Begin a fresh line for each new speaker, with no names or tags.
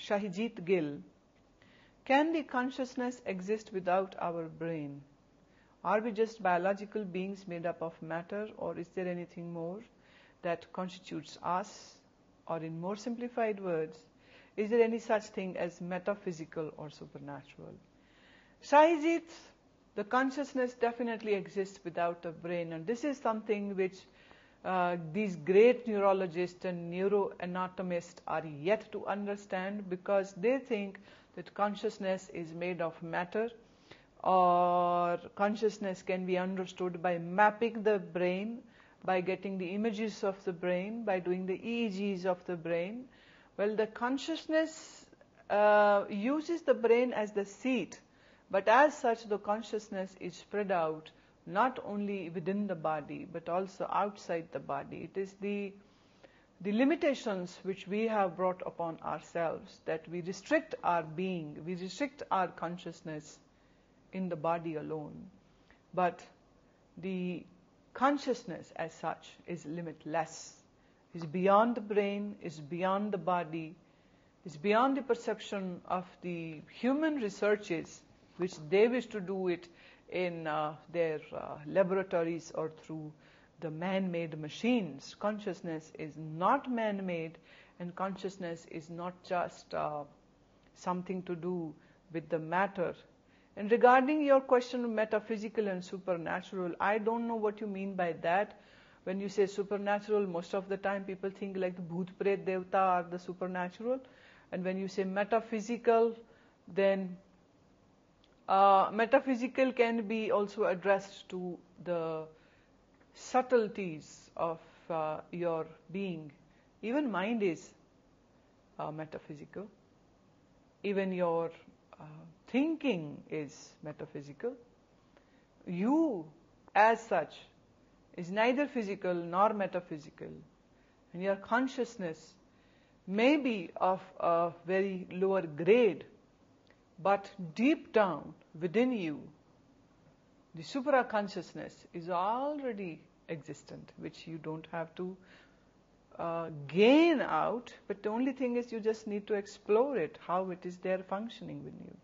Shahijeet Gill. Can the consciousness exist without our brain? Are we just biological beings made up of matter, or is there anything more that constitutes us? Or, in more simplified words, is there any such thing as metaphysical or supernatural? Shahijeet, the consciousness definitely exists without a brain, and this is something which uh, these great neurologists and neuroanatomists are yet to understand because they think that consciousness is made of matter or consciousness can be understood by mapping the brain, by getting the images of the brain, by doing the EEGs of the brain. Well, the consciousness uh, uses the brain as the seat, but as such, the consciousness is spread out not only within the body but also outside the body. It is the the limitations which we have brought upon ourselves that we restrict our being, we restrict our consciousness in the body alone. But the consciousness as such is limitless, is beyond the brain, is beyond the body, is beyond the perception of the human researches which they wish to do it in uh, their uh, laboratories or through the man made machines. Consciousness is not man made, and consciousness is not just uh, something to do with the matter. And regarding your question of metaphysical and supernatural, I don't know what you mean by that. When you say supernatural, most of the time people think like the Pret Devta are the supernatural. And when you say metaphysical, then uh, metaphysical can be also addressed to the subtleties of uh, your being. Even mind is uh, metaphysical. Even your uh, thinking is metaphysical. You, as such, is neither physical nor metaphysical. And your consciousness may be of a very lower grade but deep down within you, the supra consciousness is already existent, which you don't have to uh, gain out, but the only thing is you just need to explore it, how it is there functioning with you.